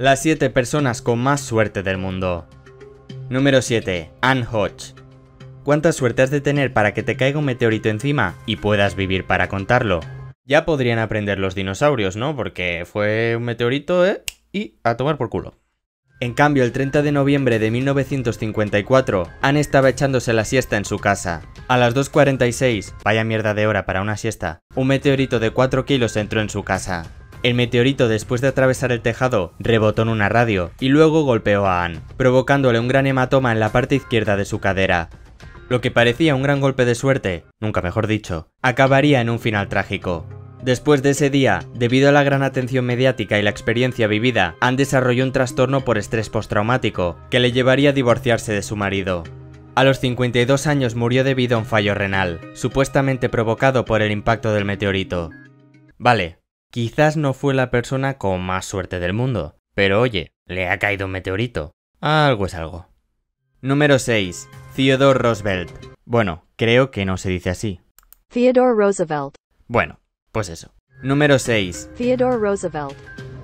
Las 7 personas con más suerte del mundo. Número 7. Anne Hodge. ¿Cuánta suerte has de tener para que te caiga un meteorito encima y puedas vivir para contarlo? Ya podrían aprender los dinosaurios, ¿no? Porque fue un meteorito, ¿eh? Y a tomar por culo. En cambio, el 30 de noviembre de 1954, Anne estaba echándose la siesta en su casa. A las 2.46, vaya mierda de hora para una siesta, un meteorito de 4 kilos entró en su casa. El meteorito, después de atravesar el tejado, rebotó en una radio y luego golpeó a Anne, provocándole un gran hematoma en la parte izquierda de su cadera. Lo que parecía un gran golpe de suerte, nunca mejor dicho, acabaría en un final trágico. Después de ese día, debido a la gran atención mediática y la experiencia vivida, Anne desarrolló un trastorno por estrés postraumático, que le llevaría a divorciarse de su marido. A los 52 años murió debido a un fallo renal, supuestamente provocado por el impacto del meteorito. Vale, quizás no fue la persona con más suerte del mundo, pero oye, le ha caído un meteorito. Algo es algo. Número 6. Theodore Roosevelt. Bueno, creo que no se dice así. Theodore Roosevelt. Bueno, pues eso. Número 6. Theodore Roosevelt.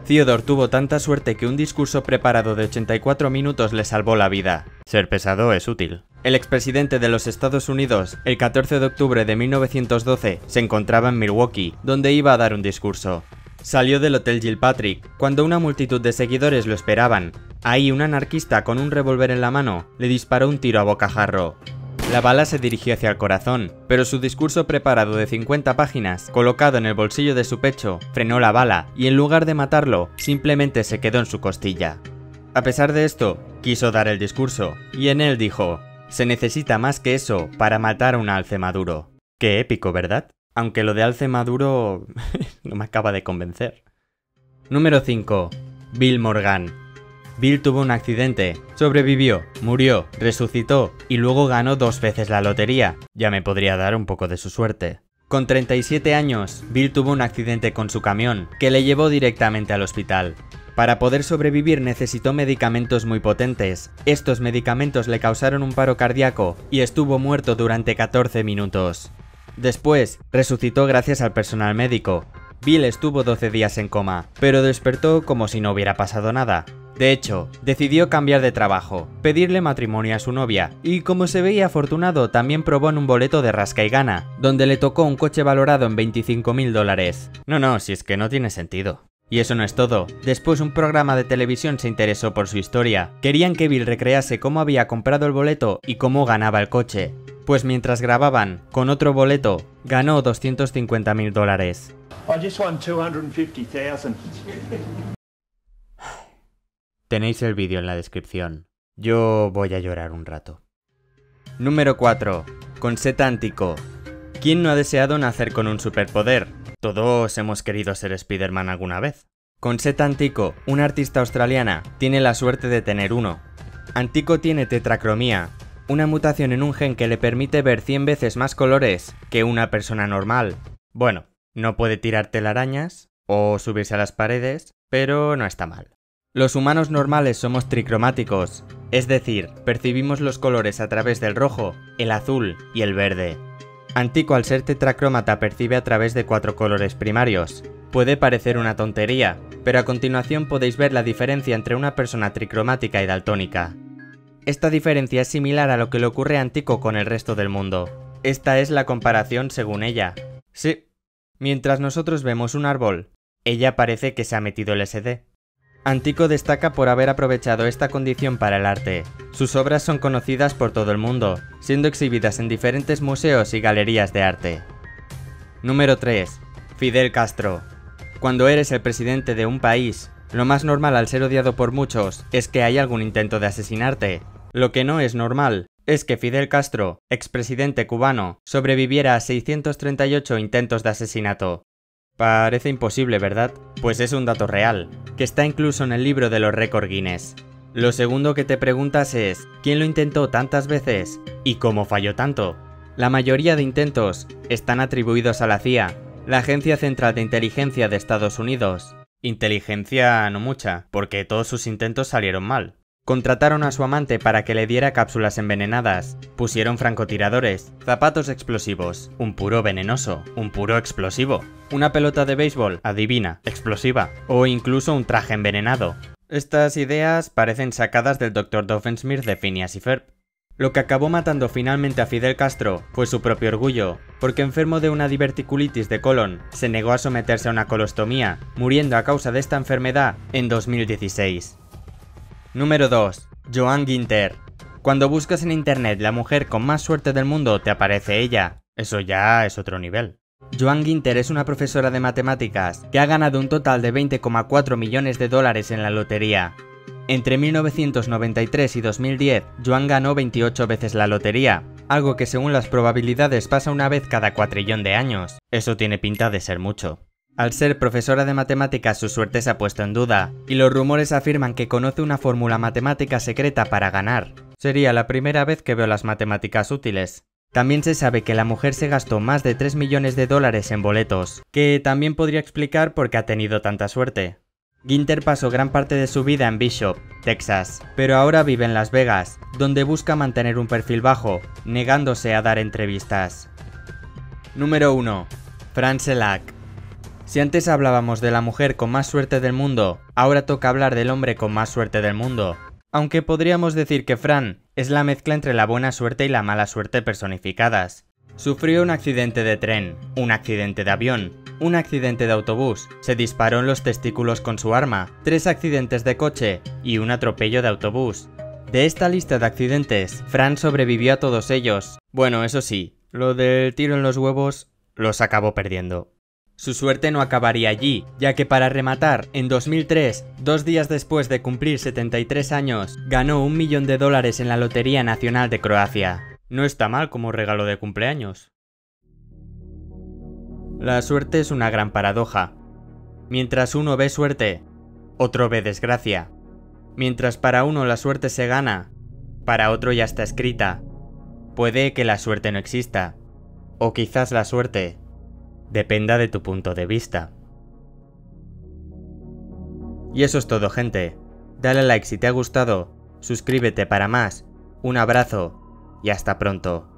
Theodore tuvo tanta suerte que un discurso preparado de 84 minutos le salvó la vida. Ser pesado es útil. El expresidente de los Estados Unidos, el 14 de octubre de 1912, se encontraba en Milwaukee, donde iba a dar un discurso. Salió del Hotel Gilpatrick, cuando una multitud de seguidores lo esperaban. Ahí un anarquista con un revólver en la mano le disparó un tiro a bocajarro. La bala se dirigió hacia el corazón, pero su discurso preparado de 50 páginas, colocado en el bolsillo de su pecho, frenó la bala y en lugar de matarlo, simplemente se quedó en su costilla. A pesar de esto, quiso dar el discurso, y en él dijo, se necesita más que eso para matar a un alce maduro. Qué épico, ¿verdad? Aunque lo de alce maduro no me acaba de convencer. Número 5. Bill Morgan. Bill tuvo un accidente, sobrevivió, murió, resucitó y luego ganó dos veces la lotería. Ya me podría dar un poco de su suerte. Con 37 años, Bill tuvo un accidente con su camión, que le llevó directamente al hospital. Para poder sobrevivir necesitó medicamentos muy potentes. Estos medicamentos le causaron un paro cardíaco y estuvo muerto durante 14 minutos. Después, resucitó gracias al personal médico. Bill estuvo 12 días en coma, pero despertó como si no hubiera pasado nada. De hecho, decidió cambiar de trabajo, pedirle matrimonio a su novia, y como se veía afortunado, también probó en un boleto de rasca y gana, donde le tocó un coche valorado en 25 mil dólares. No, no, si es que no tiene sentido. Y eso no es todo. Después un programa de televisión se interesó por su historia. Querían que Bill recrease cómo había comprado el boleto y cómo ganaba el coche. Pues mientras grababan, con otro boleto, ganó 250 mil dólares. Tenéis el vídeo en la descripción. Yo voy a llorar un rato. Número 4. Conseta Antico. ¿Quién no ha deseado nacer con un superpoder? Todos hemos querido ser Spider-Man alguna vez. Conseta Antico, una artista australiana, tiene la suerte de tener uno. Antico tiene tetracromía, una mutación en un gen que le permite ver 100 veces más colores que una persona normal. Bueno, no puede tirar telarañas o subirse a las paredes, pero no está mal. Los humanos normales somos tricromáticos, es decir, percibimos los colores a través del rojo, el azul y el verde. Antico al ser tetracrómata percibe a través de cuatro colores primarios. Puede parecer una tontería, pero a continuación podéis ver la diferencia entre una persona tricromática y daltónica. Esta diferencia es similar a lo que le ocurre a Antico con el resto del mundo. Esta es la comparación según ella. Sí, mientras nosotros vemos un árbol, ella parece que se ha metido el SD. Antico destaca por haber aprovechado esta condición para el arte. Sus obras son conocidas por todo el mundo, siendo exhibidas en diferentes museos y galerías de arte. Número 3. Fidel Castro. Cuando eres el presidente de un país, lo más normal al ser odiado por muchos es que hay algún intento de asesinarte. Lo que no es normal es que Fidel Castro, expresidente cubano, sobreviviera a 638 intentos de asesinato, Parece imposible, ¿verdad? Pues es un dato real, que está incluso en el libro de los récords Guinness. Lo segundo que te preguntas es, ¿quién lo intentó tantas veces? ¿Y cómo falló tanto? La mayoría de intentos están atribuidos a la CIA, la Agencia Central de Inteligencia de Estados Unidos. Inteligencia no mucha, porque todos sus intentos salieron mal. Contrataron a su amante para que le diera cápsulas envenenadas. Pusieron francotiradores, zapatos explosivos, un puro venenoso, un puro explosivo, una pelota de béisbol, adivina, explosiva, o incluso un traje envenenado. Estas ideas parecen sacadas del Dr. Doofenshmirtz de Phineas y Ferb. Lo que acabó matando finalmente a Fidel Castro fue su propio orgullo, porque enfermo de una diverticulitis de colon, se negó a someterse a una colostomía, muriendo a causa de esta enfermedad en 2016. Número 2. Joan Ginter. Cuando buscas en internet la mujer con más suerte del mundo, te aparece ella. Eso ya es otro nivel. Joan Ginter es una profesora de matemáticas que ha ganado un total de 20,4 millones de dólares en la lotería. Entre 1993 y 2010, Joan ganó 28 veces la lotería, algo que según las probabilidades pasa una vez cada cuatrillón de años. Eso tiene pinta de ser mucho. Al ser profesora de matemáticas su suerte se ha puesto en duda, y los rumores afirman que conoce una fórmula matemática secreta para ganar. Sería la primera vez que veo las matemáticas útiles. También se sabe que la mujer se gastó más de 3 millones de dólares en boletos, que también podría explicar por qué ha tenido tanta suerte. Ginter pasó gran parte de su vida en Bishop, Texas, pero ahora vive en Las Vegas, donde busca mantener un perfil bajo, negándose a dar entrevistas. Número 1. Fran Selak. Si antes hablábamos de la mujer con más suerte del mundo, ahora toca hablar del hombre con más suerte del mundo. Aunque podríamos decir que Fran es la mezcla entre la buena suerte y la mala suerte personificadas. Sufrió un accidente de tren, un accidente de avión, un accidente de autobús, se disparó en los testículos con su arma, tres accidentes de coche y un atropello de autobús. De esta lista de accidentes, Fran sobrevivió a todos ellos. Bueno, eso sí, lo del tiro en los huevos los acabó perdiendo. Su suerte no acabaría allí, ya que para rematar, en 2003, dos días después de cumplir 73 años, ganó un millón de dólares en la Lotería Nacional de Croacia. No está mal como regalo de cumpleaños. La suerte es una gran paradoja. Mientras uno ve suerte, otro ve desgracia. Mientras para uno la suerte se gana, para otro ya está escrita. Puede que la suerte no exista, o quizás la suerte dependa de tu punto de vista. Y eso es todo gente. Dale like si te ha gustado, suscríbete para más, un abrazo y hasta pronto.